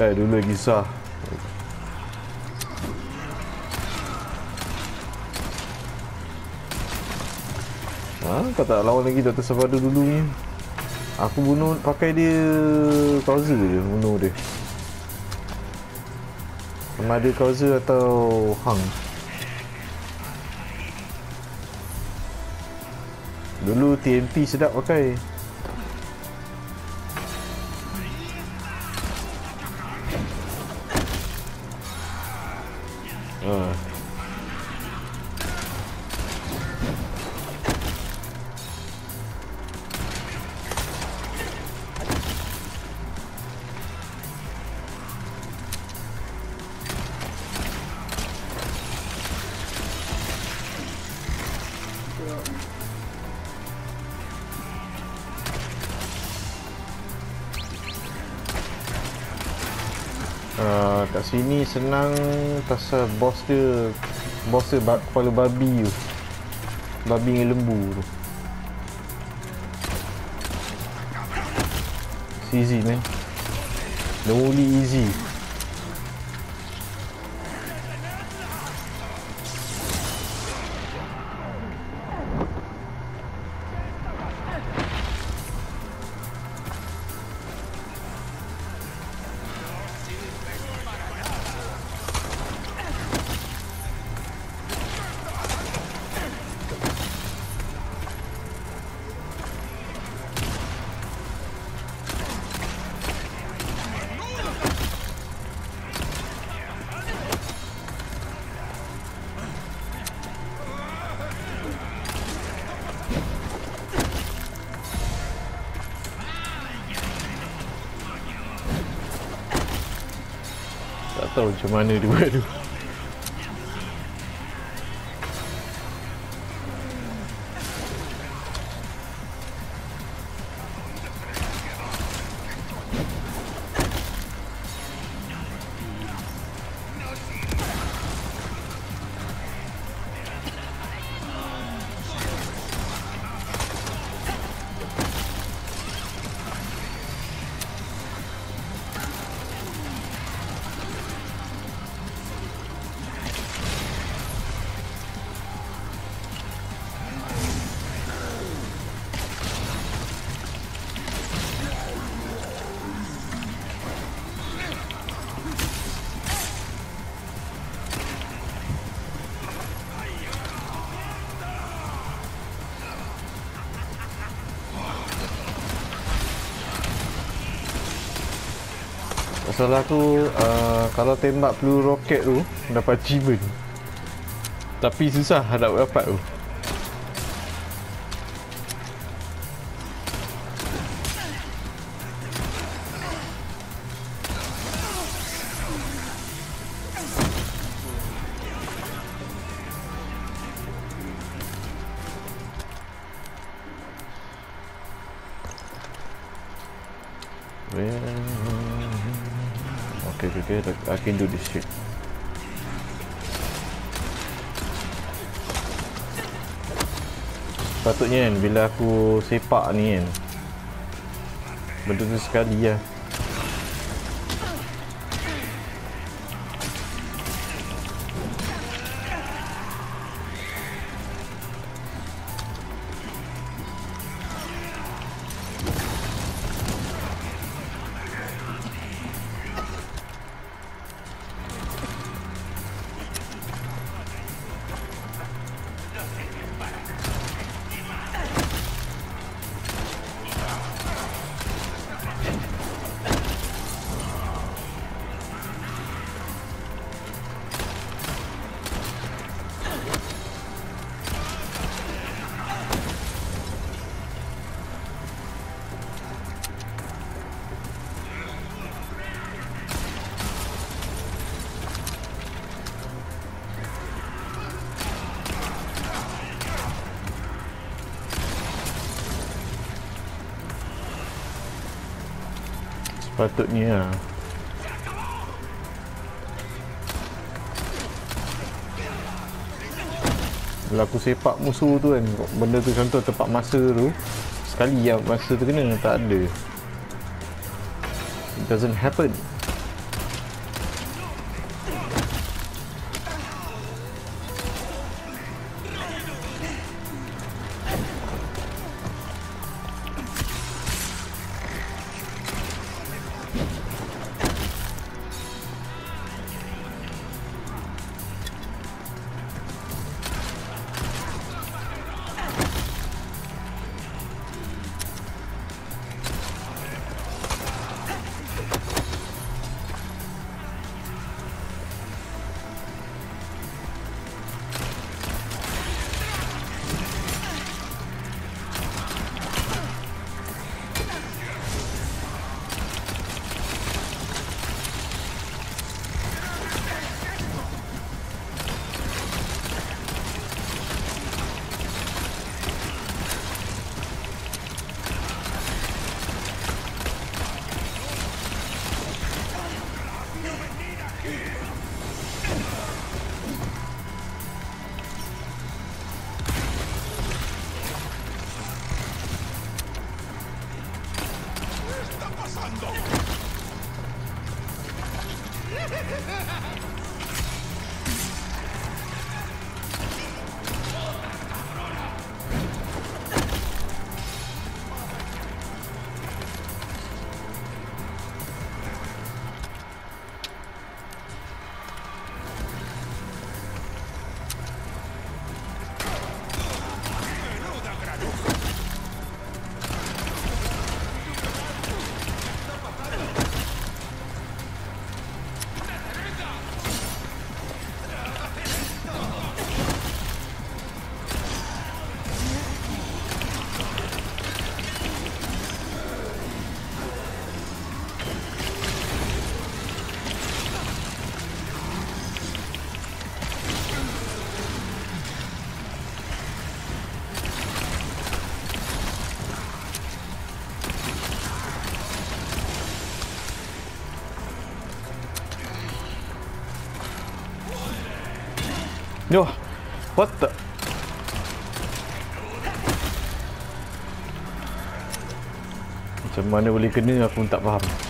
Eh dulu lagi Ha, kau tak lawan lagi Dr. Savado dulu ni? Aku bunuh pakai dia Kauza je bunuh dia. Sama ada Kauza atau Hang? Dulu TNT sedap pakai senang pasal bos dia bos dia kepala babi tu. Babi dengan lembu tu. It's easy man. The only easy macam mana dia buat tu Pasal aku uh, kalau tembak peluru roket tu dapat achievement. Tapi susah nak dapat tu. I can do this shit. Patutnya kan bila aku sepak ni kan Benda tu sekali lah Sepatutnya. Lah Bila aku sepak musuh tu kan Benda tu contoh tempat masa tu Sekali yang masa tu kena tak ada. It doesn't happen Yo, what the? Macam mana boleh kena aku pun tak faham.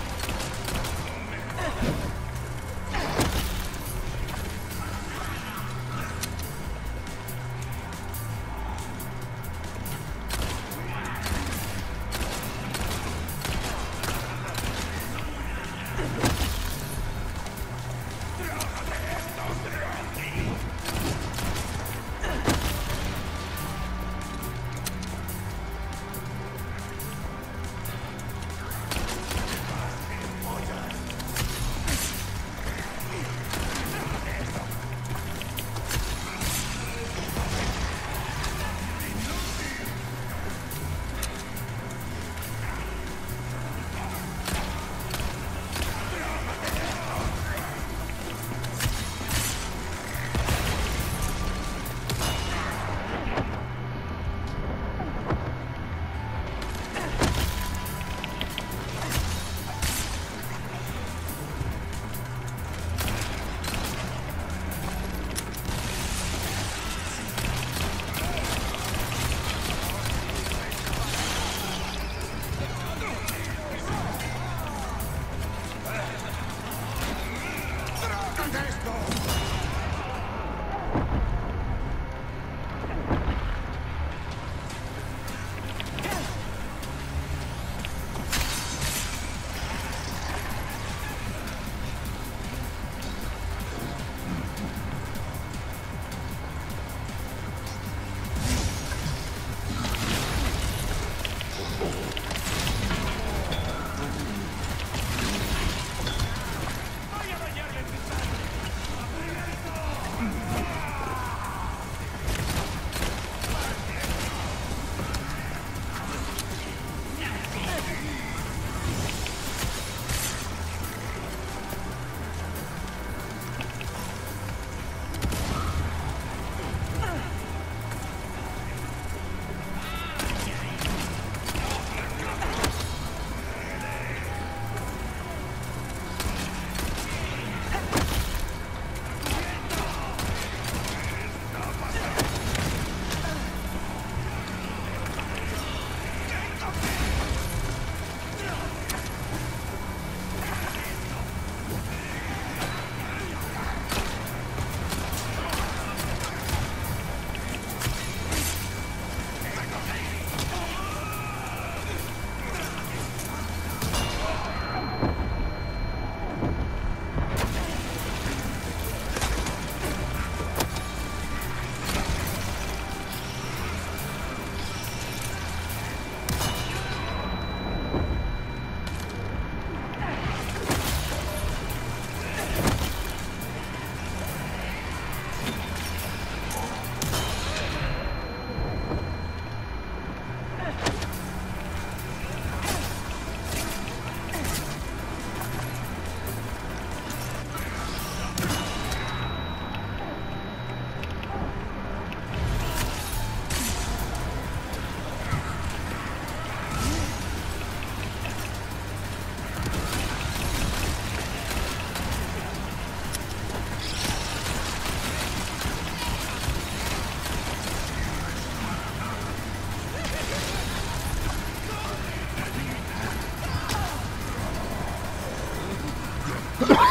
Ha ha ha!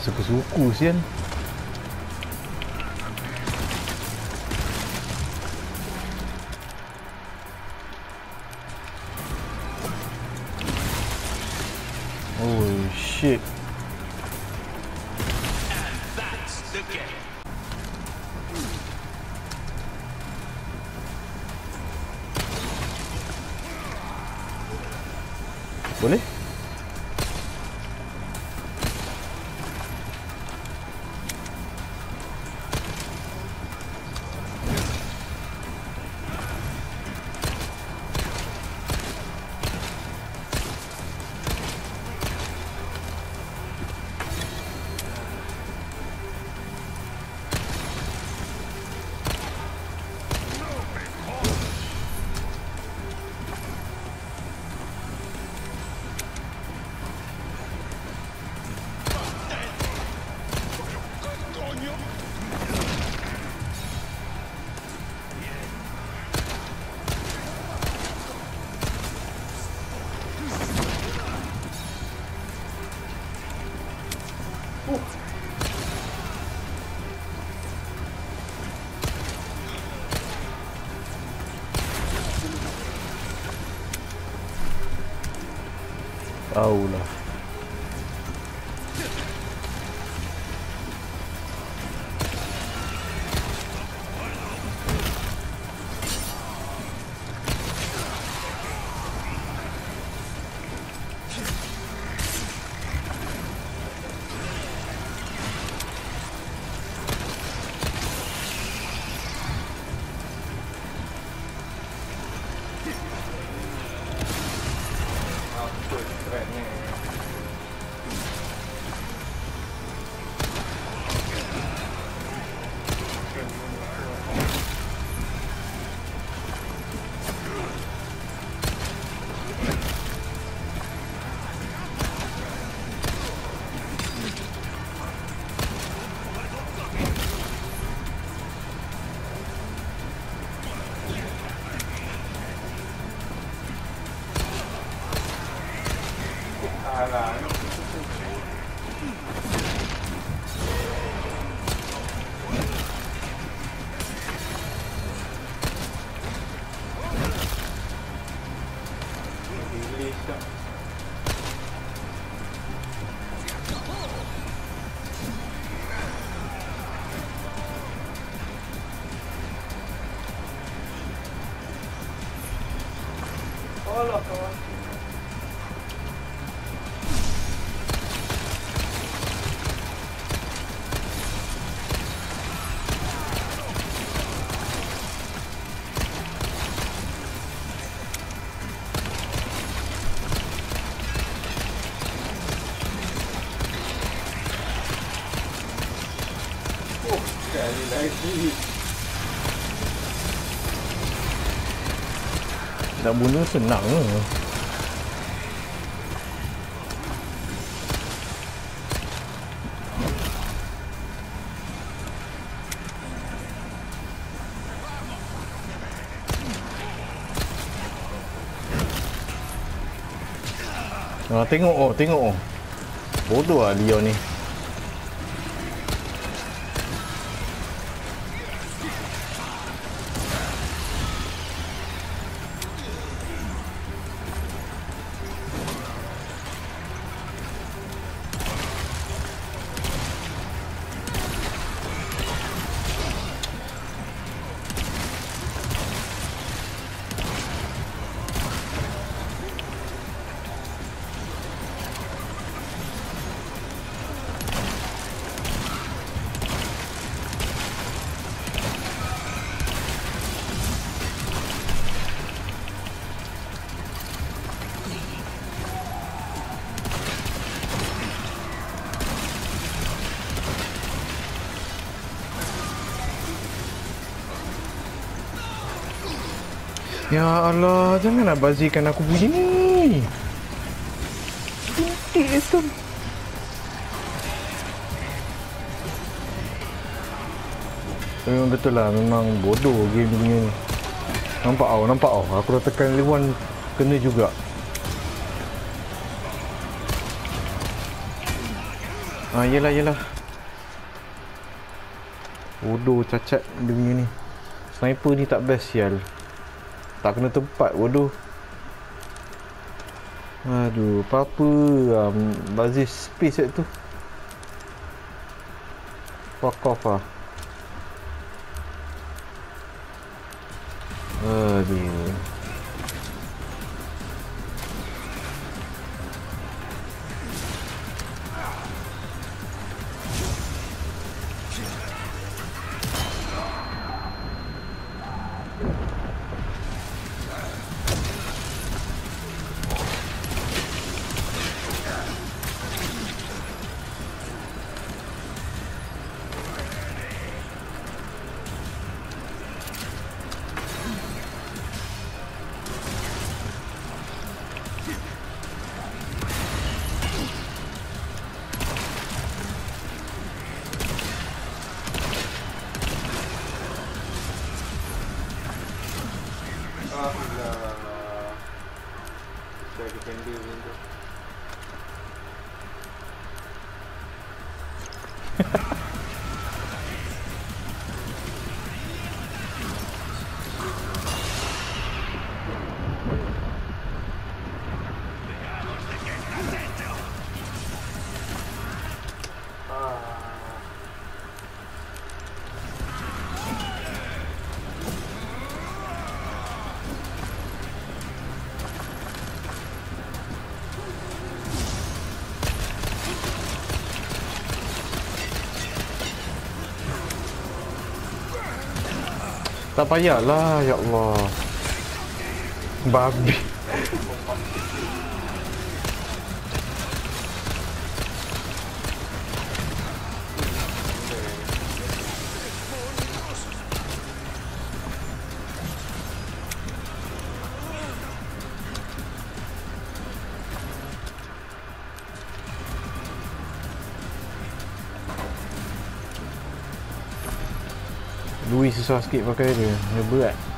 Suku-suku sian. a threatening Nak bunuh senang ke? Ah, tengok oh, tengok oh. Bodoh ah Leon ni. Allah, janganlah bazirkan aku begini. Titik itu. Memang betul lah, memang bodoh game punya ni. Nampak tau, nampak tau. Aku dah tekan L1 kena juga. Ah, yelah, yelah. Bodoh cacat dia punya ni. Sniper ni tak best sial. Tak kena tempat, bodoh. Aduh, apa-apa um, bazir space tu. Fuck off lah. Aduh. Tak payahlah, ya Allah. Babi. Susah sikit pakai dia. Dia berat.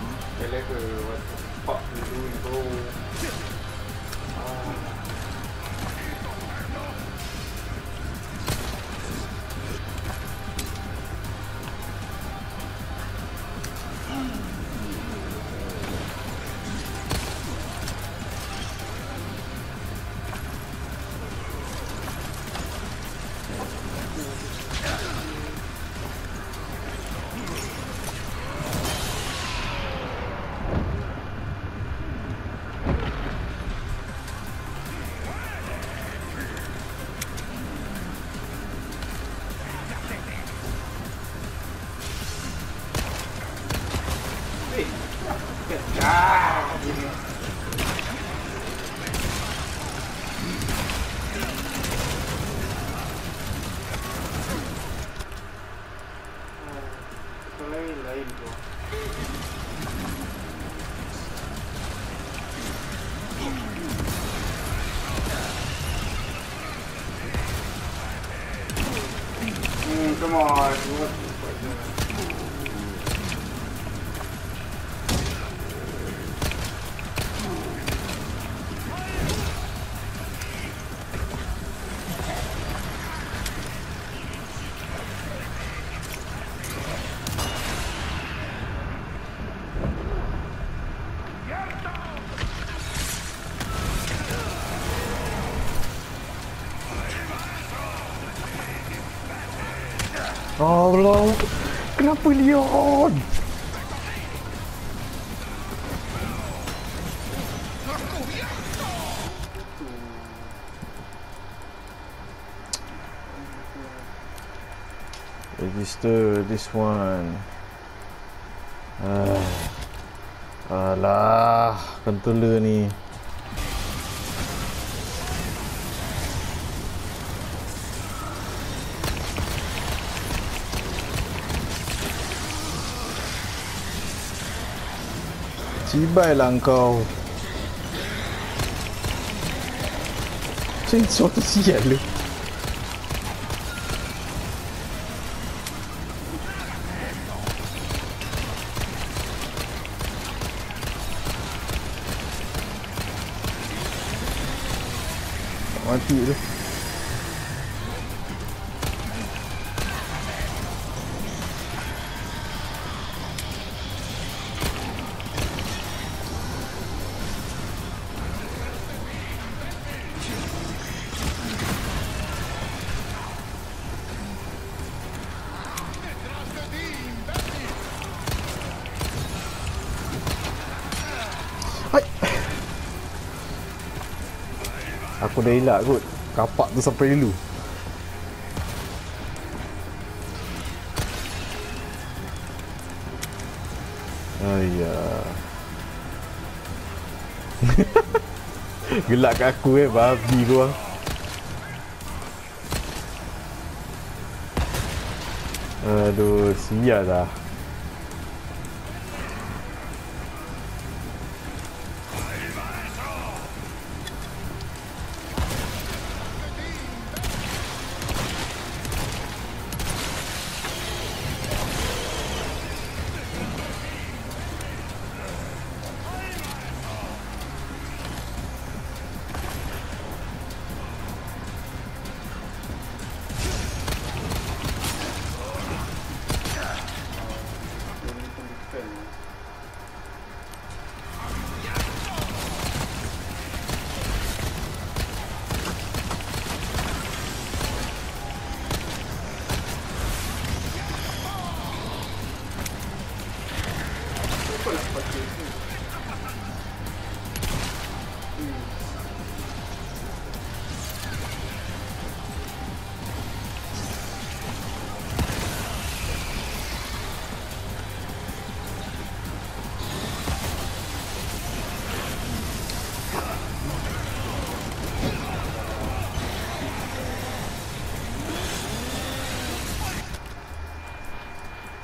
Kenapa Leon? Register this one. Ah. Alah, controller ni. Cibailah kau. Chainsaw tu sial lu. Mati tu. Aku dah elak kot. Kapak tu sampai dulu. Ayah. Gelak kat aku eh babi kau. ah. Aduh, sial dah.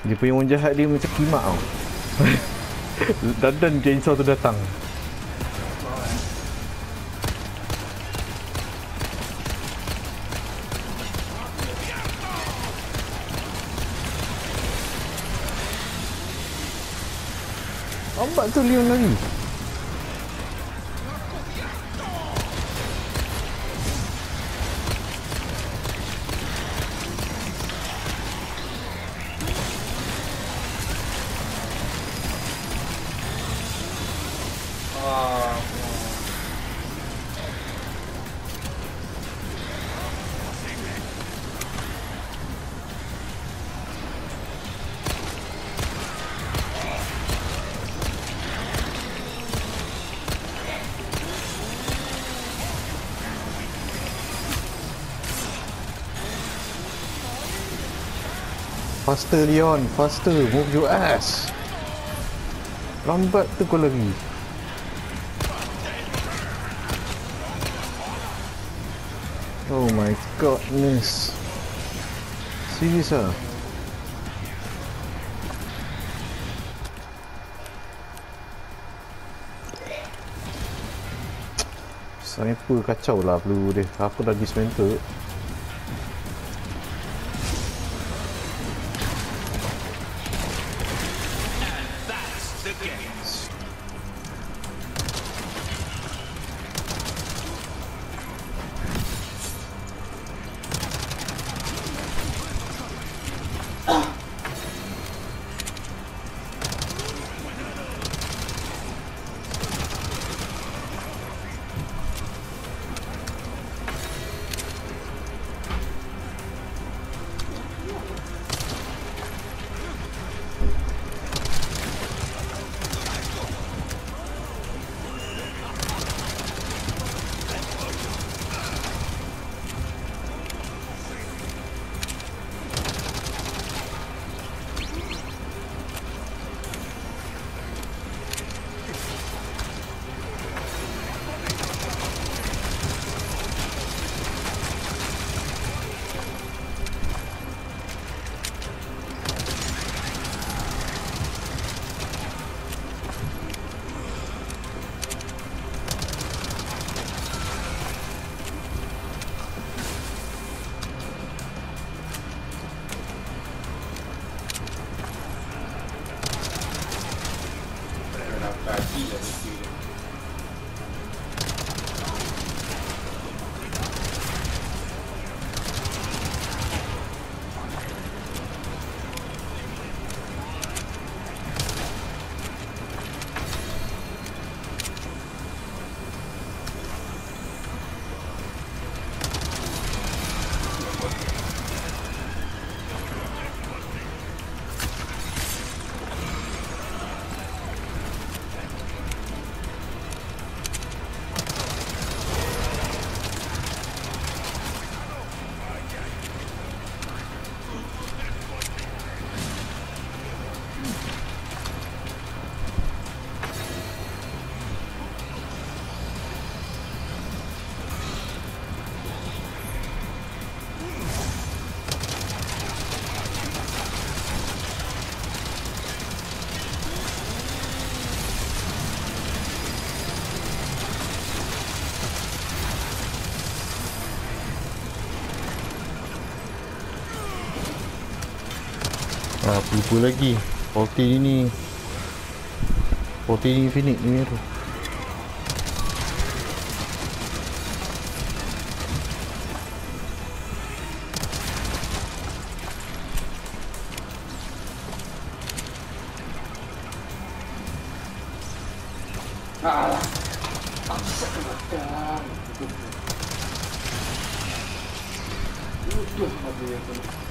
Dia punya orang jahat dia macam kimak tau. Dandan chainsaw tu datang. Nampak tu Leon lari. Faster Leon, faster, move your ass. Lambat tu kau lari. Oh my godness. Serius ah. Sniper kacau lah peluru dia. Aku dah dismantle. Ah, lupa lagi. Ulti ni. Ulti ni Infinite ni tu. Kena.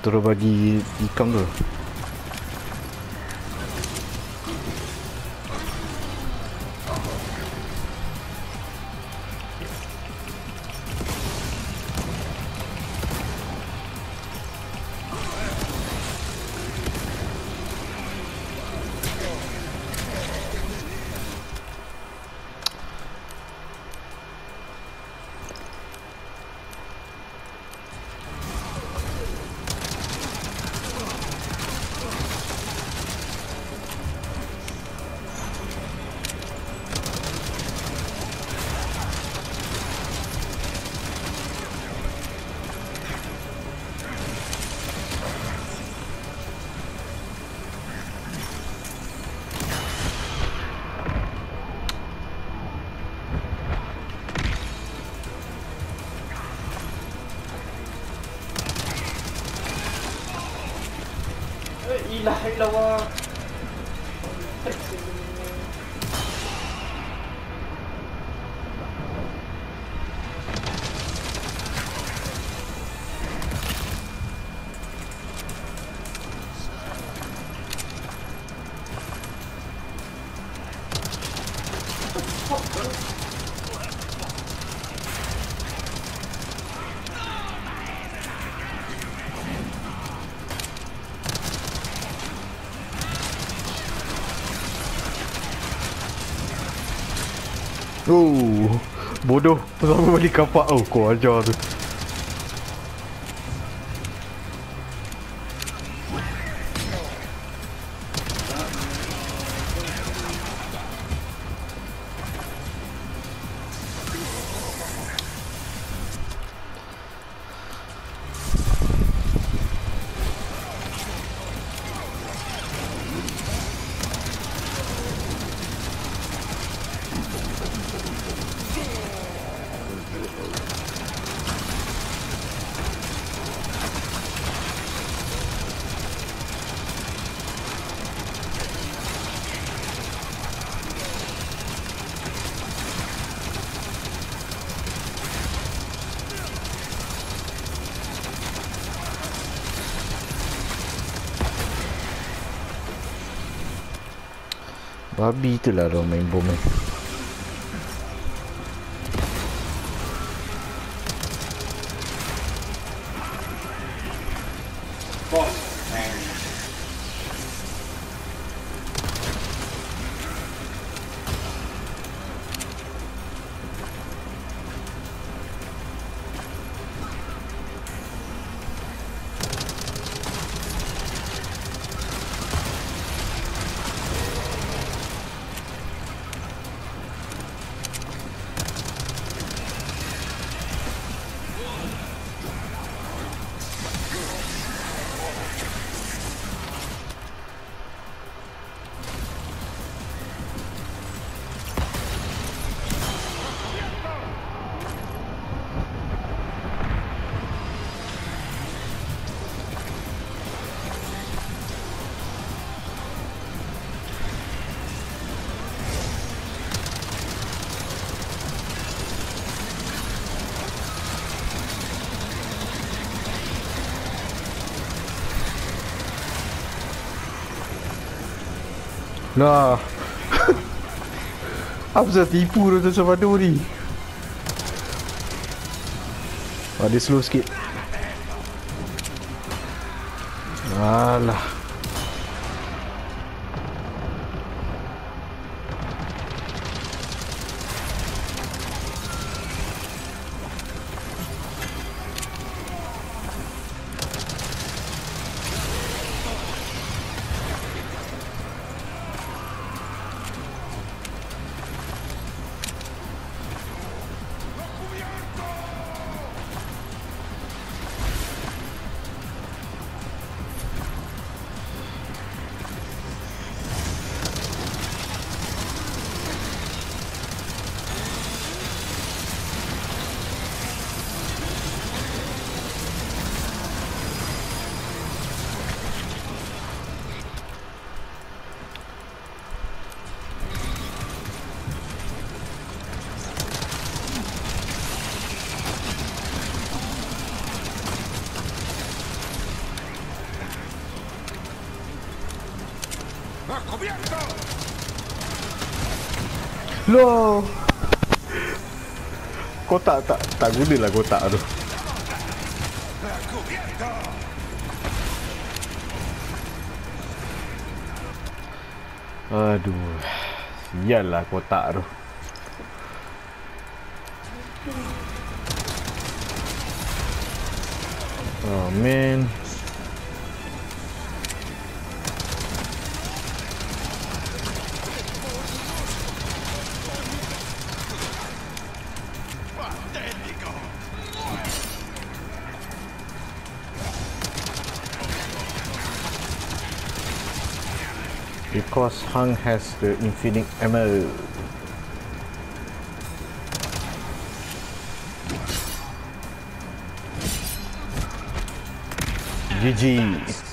Bagi ikam tu. Oh, bodoh. Sama balik kapak oh, kau ajar tu. Babi tu lah Lah. Apa tipu tu padu ni? Ah, dia slow sikit. Loh. Kotak tak tak guna lah kotak tu. Aduh. Sial lah kotak tu. Because Hung has the infinite ammo. GG.